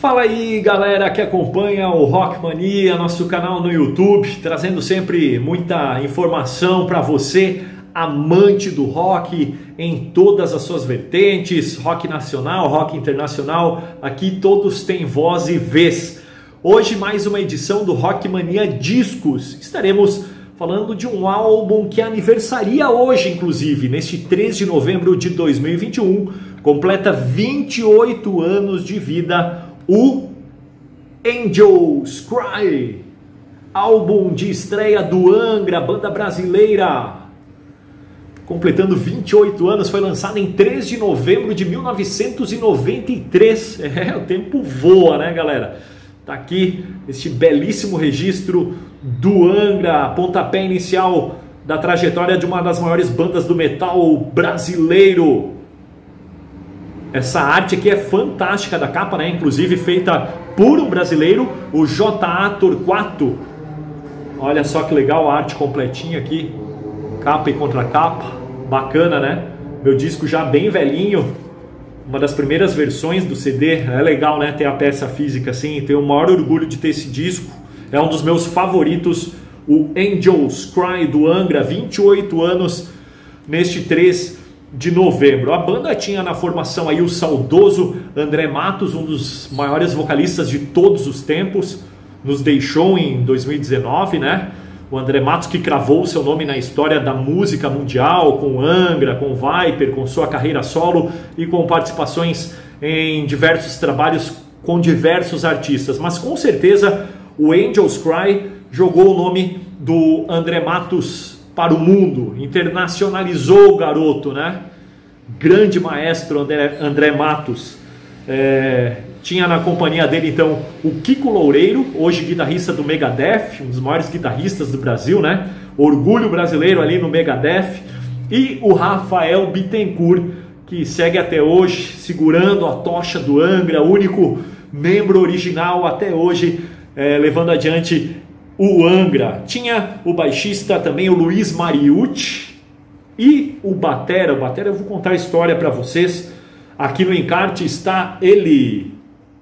Fala aí galera que acompanha o Rock Mania, nosso canal no YouTube, trazendo sempre muita informação para você, amante do rock em todas as suas vertentes, rock nacional, rock internacional, aqui todos têm voz e vez. Hoje mais uma edição do Rock Mania Discos. Estaremos falando de um álbum que aniversaria hoje, inclusive, neste 3 de novembro de 2021, completa 28 anos de vida o Angels Cry, álbum de estreia do Angra, banda brasileira. Completando 28 anos, foi lançado em 3 de novembro de 1993. É, o tempo voa, né, galera? Tá aqui este belíssimo registro do Angra, pontapé inicial da trajetória de uma das maiores bandas do metal brasileiro. Essa arte aqui é fantástica da capa, né? Inclusive feita por um brasileiro, o J.A. Torquato. Olha só que legal a arte completinha aqui. Capa e contracapa. Bacana, né? Meu disco já bem velhinho. Uma das primeiras versões do CD. É legal, né? Ter a peça física assim. Tenho o maior orgulho de ter esse disco. É um dos meus favoritos. O Angels Cry do Angra. 28 anos neste 3 de novembro. A banda tinha na formação aí o saudoso André Matos, um dos maiores vocalistas de todos os tempos, nos deixou em 2019, né? O André Matos que cravou seu nome na história da música mundial, com Angra, com Viper, com sua carreira solo e com participações em diversos trabalhos com diversos artistas. Mas com certeza o Angels Cry jogou o nome do André Matos para o mundo, internacionalizou o garoto, né? Grande maestro André, André Matos. É, tinha na companhia dele então o Kiko Loureiro, hoje guitarrista do Megadeth, um dos maiores guitarristas do Brasil, né? Orgulho brasileiro ali no Megadeth. E o Rafael Bittencourt, que segue até hoje segurando a tocha do Angra, único membro original até hoje, é, levando adiante o Angra. Tinha o baixista também, o Luiz Mariucci. E o Batera. O Batera, eu vou contar a história para vocês. Aqui no encarte está ele,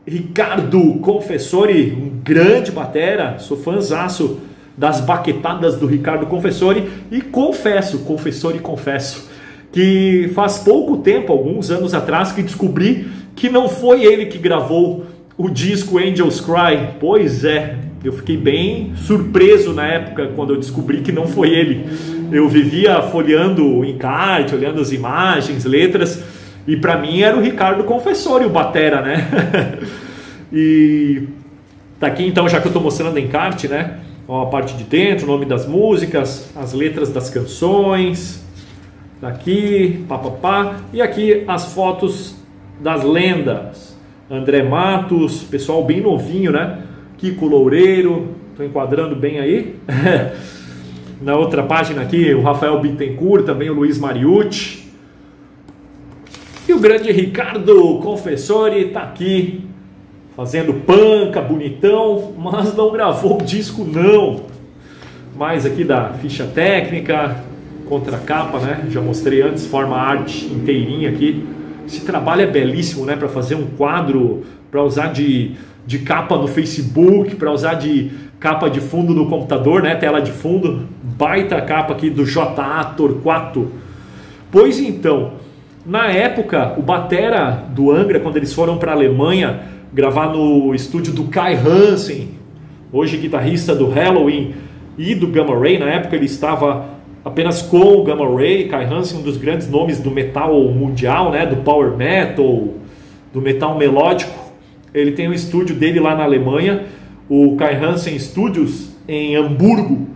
Ricardo Confessori, um grande batera. Sou fãzaço das baquetadas do Ricardo Confessori. E confesso, Confessori confesso, que faz pouco tempo, alguns anos atrás, que descobri que não foi ele que gravou o disco Angels Cry. Pois é, eu fiquei bem surpreso na época quando eu descobri que não foi ele. Eu vivia folheando o encarte, olhando as imagens, letras, e para mim era o Ricardo Confessori, o batera, né? e tá aqui então, já que eu estou mostrando o encarte, né? Ó, a parte de dentro, o nome das músicas, as letras das canções, tá papapá, e aqui as fotos das lendas. André Matos, pessoal bem novinho, né? Kiko Loureiro, estou enquadrando bem aí. Na outra página aqui, o Rafael Bittencourt, também o Luiz Mariucci. E o grande Ricardo Confessori está aqui, fazendo panca, bonitão, mas não gravou o disco não. Mais aqui da ficha técnica, contra capa, né? Já mostrei antes, forma arte inteirinha aqui. Esse trabalho é belíssimo, né? Para fazer um quadro, para usar de de capa no Facebook, para usar de capa de fundo no computador, né? Tela de fundo, baita capa aqui do JA Torquato. Pois então, na época, o batera do Angra, quando eles foram para a Alemanha gravar no estúdio do Kai Hansen, hoje guitarrista do Halloween e do Gamma Ray, na época ele estava apenas com o Gamma Ray, Kai Hansen, um dos grandes nomes do metal mundial, né, do power metal, do metal melódico. Ele tem um estúdio dele lá na Alemanha, o Kai Hansen Studios, em Hamburgo.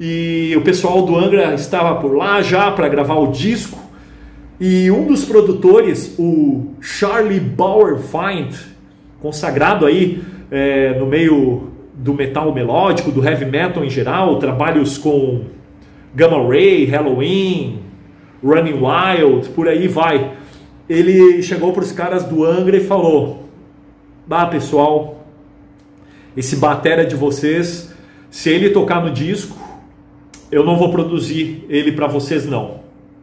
E o pessoal do Angra estava por lá já para gravar o disco. E um dos produtores, o Charlie Bauerfeind, consagrado aí é, no meio do metal melódico, do heavy metal em geral, trabalhos com Gamma Ray, Halloween, Running Wild, por aí vai. Ele chegou para os caras do Angra e falou: ah, pessoal, esse batera de vocês, se ele tocar no disco, eu não vou produzir ele para vocês não.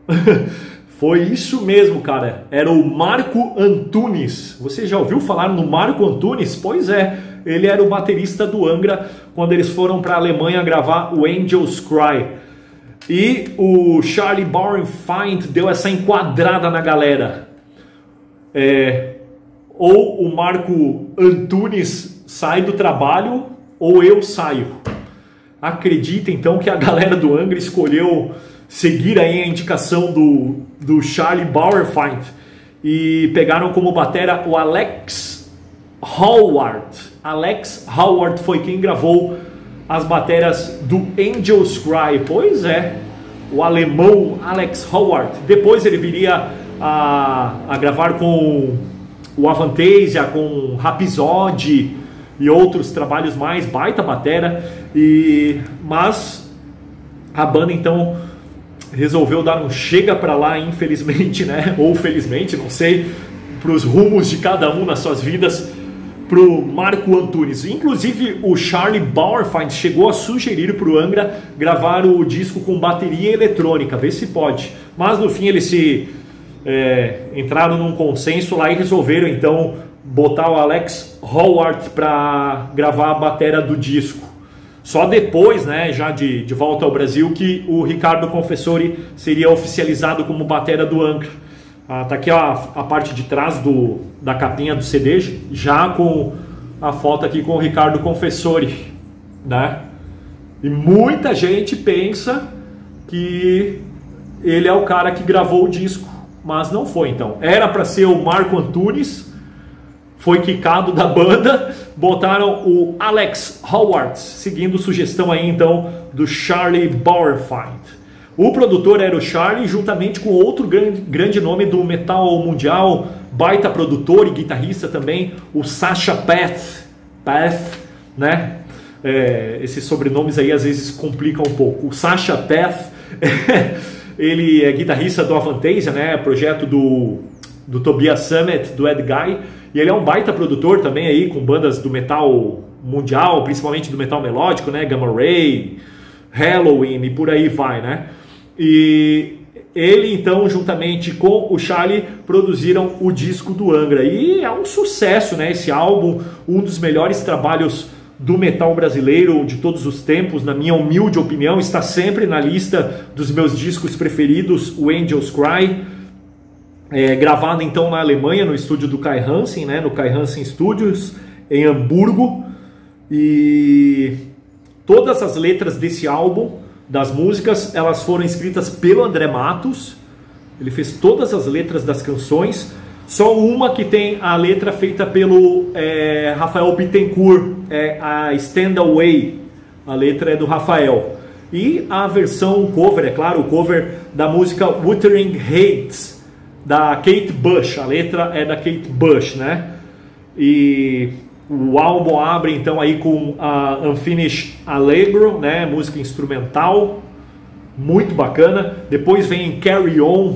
Foi isso mesmo, cara. Era o Marco Antunes. Você já ouviu falar no Marco Antunes? Pois é, ele era o baterista do Angra quando eles foram para a Alemanha gravar o Angels Cry. E o Charlie Bauernfeind deu essa enquadrada na galera. É, ou o Marco Antunes sai do trabalho, ou eu saio. Acredita então que a galera do Angra escolheu seguir aí a indicação do, do Charlie Bauerfeind e pegaram como batera o Alex Howard. Alex Howard foi quem gravou as bateras do Angels Cry. Pois é, o alemão Alex Howard. Depois ele viria a, a gravar com o Avantasia, com Rhapsody e outros trabalhos mais, baita batera. E, mas a banda então resolveu dar um chega para lá, infelizmente, né? Ou felizmente, não sei, para os rumos de cada um nas suas vidas, para o Marco Antunes. Inclusive, o Charlie Bauerfeind chegou a sugerir para o Angra gravar o disco com bateria eletrônica, ver se pode. Mas no fim eles se é, entraram num consenso lá e resolveram então botar o Alex Howard para gravar a bateria do disco. Só depois, né, já de, de volta ao Brasil, que o Ricardo Confessori seria oficializado como batera do Angra. Ah, tá aqui ó, a, parte de trás do, da capinha do CD, já com a foto aqui com o Ricardo Confessori, né? E muita gente pensa que ele é o cara que gravou o disco, mas não foi então. Era para ser o Marco Antunes, foi quicado da banda, botaram o Alex Howard, seguindo sugestão aí então do Charlie Bauerfeind. O produtor era o Charlie, juntamente com outro grande, grande nome do metal mundial, baita produtor e guitarrista também, o Sasha Path. Path, né? É, esses sobrenomes aí às vezes complicam um pouco. O Sasha Path, ele é guitarrista do Avantasia, né? Projeto do, do Tobias Summit, do Ed Guy e ele é um baita produtor também aí, com bandas do metal mundial, principalmente do metal melódico, né? Gamma Ray, Halloween e por aí vai, né? E ele então, juntamente com o Charlie, produziram o disco do Angra. E é um sucesso, né? Esse álbum, um dos melhores trabalhos do metal brasileiro de todos os tempos, na minha humilde opinião, está sempre na lista dos meus discos preferidos, o Angels Cry é, gravado então na Alemanha, no estúdio do Kai Hansen, né, no Kai Hansen Studios, em Hamburgo. E todas as letras desse álbum, das músicas, elas foram escritas pelo André Matos. Ele fez todas as letras das canções. Só uma que tem a letra feita pelo é, Rafael Bittencourt, é a Stand Away. A letra é do Rafael. E a versão cover, é claro, o cover da música Wuthering Heights, da Kate Bush, a letra é da Kate Bush, né? E o álbum abre então aí com a Unfinished Allegro, né? Música instrumental, muito bacana. Depois vem Carry On,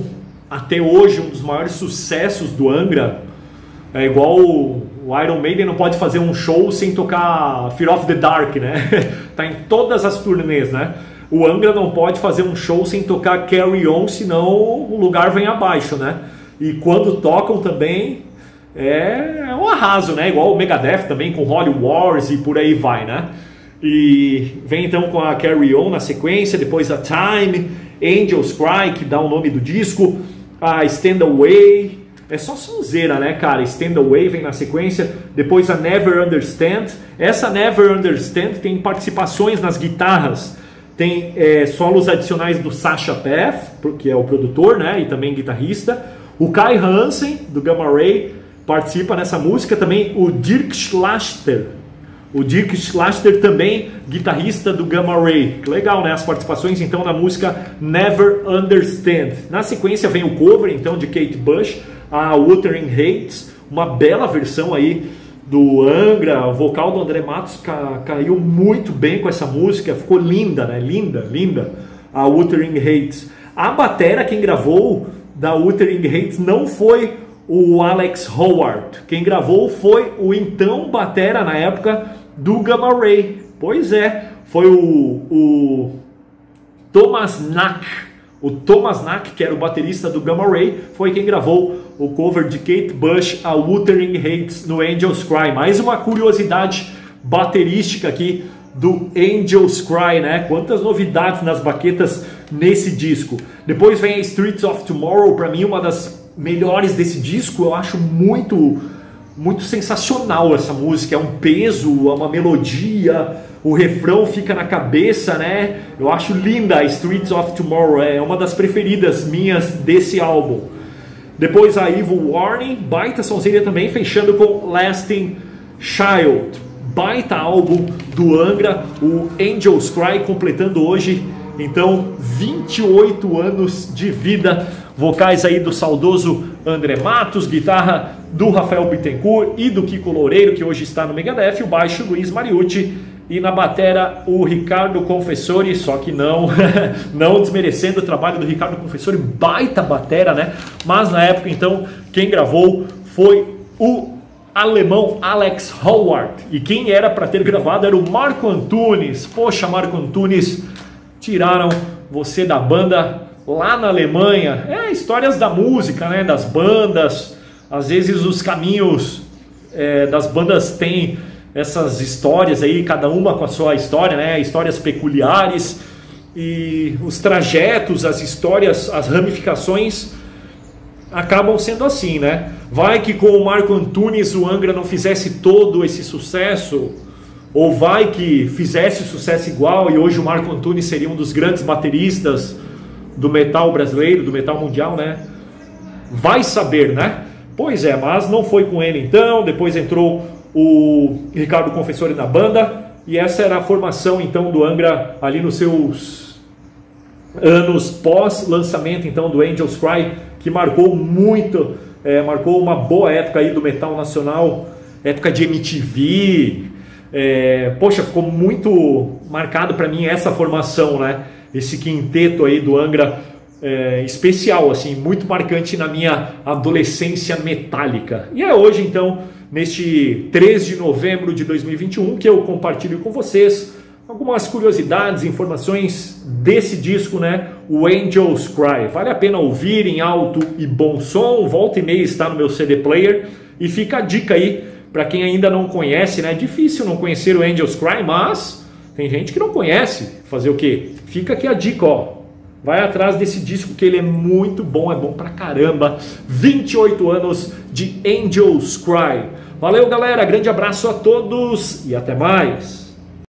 até hoje um dos maiores sucessos do Angra. É igual o Iron Maiden não pode fazer um show sem tocar Fear of the Dark, né? tá em todas as turnês, né? O Angra não pode fazer um show sem tocar Carry On, senão o lugar vem abaixo, né? E quando tocam também é, é um arraso, né? Igual o Megadeth também com Holy Wars e por aí vai, né? E vem então com a Carry On na sequência, depois a Time, Angels Cry, que dá o nome do disco, a Stand Away, é só sonzeira, né, cara? Stand Away vem na sequência, depois a Never Understand. Essa Never Understand tem participações nas guitarras tem é, solos adicionais do Sasha Path, que é o produtor né, e também guitarrista. O Kai Hansen, do Gamma Ray, participa nessa música. Também o Dirk Schlachter. O Dirk Schlachter também, guitarrista do Gamma Ray. Legal, né? As participações então na música Never Understand. Na sequência vem o cover então de Kate Bush, a Wuthering Heights, uma bela versão aí do Angra, o vocal do André Matos ca, caiu muito bem com essa música, ficou linda, né? Linda, linda. A Wuthering Heights. A batera quem gravou da Wuthering Heights não foi o Alex Howard. Quem gravou foi o então batera na época do Gamma Ray. Pois é, foi o, o Thomas Nack, O Thomas Knack, que era o baterista do Gamma Ray, foi quem gravou o cover de Kate Bush, a Wuthering Heights, no Angels Cry. Mais uma curiosidade baterística aqui do Angels Cry, né? Quantas novidades nas baquetas nesse disco. Depois vem a Streets of Tomorrow, para mim uma das melhores desse disco. Eu acho muito muito sensacional essa música, é um peso, é uma melodia, o refrão fica na cabeça, né? Eu acho linda Streets of Tomorrow, é uma das preferidas minhas desse álbum. Depois a Evil Warning, baita sonzeira também, fechando com Lasting Child. Baita álbum do Angra, o Angels Cry completando hoje, então, 28 anos de vida. Vocais aí do saudoso André Matos, guitarra do Rafael Bittencourt e do Kiko Loureiro, que hoje está no Megadeth, o baixo Luiz Mariucci e na batera o Ricardo Confessori, só que não não desmerecendo o trabalho do Ricardo Confessori, baita batera, né? Mas na época então quem gravou foi o alemão Alex Howard. E quem era para ter gravado era o Marco Antunes. Poxa, Marco Antunes, tiraram você da banda lá na Alemanha. É histórias da música, né? Das bandas às vezes os caminhos é, das bandas têm essas histórias aí, cada uma com a sua história, né? Histórias peculiares e os trajetos, as histórias, as ramificações acabam sendo assim, né? Vai que com o Marco Antunes o Angra não fizesse todo esse sucesso, ou vai que fizesse sucesso igual e hoje o Marco Antunes seria um dos grandes bateristas do metal brasileiro, do metal mundial, né? Vai saber, né? Pois é, mas não foi com ele então. Depois entrou o Ricardo Confessori na banda. E essa era a formação então do Angra ali nos seus anos pós-lançamento então do Angels Cry, que marcou muito, é, marcou uma boa época aí do metal nacional, época de MTV. É, poxa, ficou muito marcado para mim essa formação, né? Esse quinteto aí do Angra é, especial, assim, muito marcante na minha adolescência metálica. E é hoje, então, neste 3 de novembro de 2021, que eu compartilho com vocês algumas curiosidades, informações desse disco, né? O Angels Cry. Vale a pena ouvir em alto e bom som. Volta e meia está no meu CD player. E fica a dica aí para quem ainda não conhece, né? É difícil não conhecer o Angels Cry, mas tem gente que não conhece. Fazer o quê? Fica aqui a dica, ó Vai atrás desse disco que ele é muito bom, é bom pra caramba. 28 anos de Angels Cry. Valeu, galera. Grande abraço a todos e até mais.